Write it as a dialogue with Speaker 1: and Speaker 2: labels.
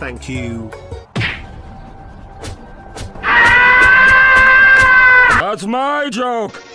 Speaker 1: Thank you.
Speaker 2: That's my joke!